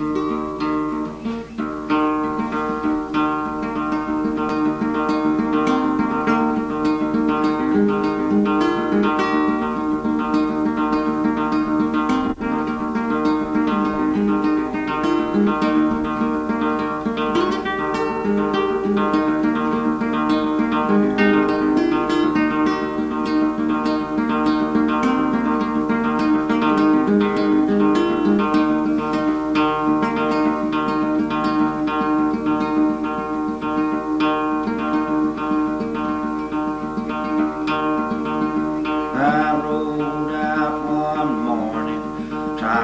I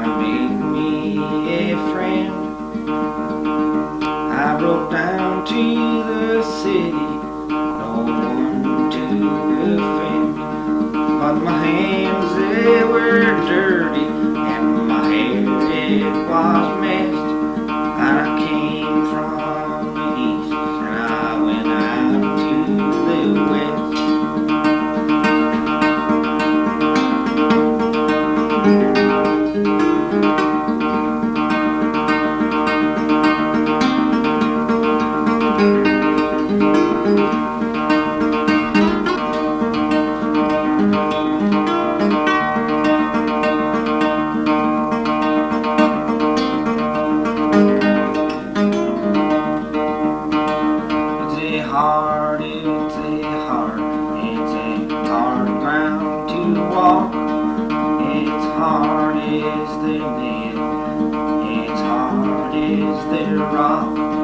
to make me a friend. I rode down to the city, no one to defend. But my hands they were dirty and my hair it was it's a hard, it's a hard ground to walk. It's hard as the nail, it's hard as the rock.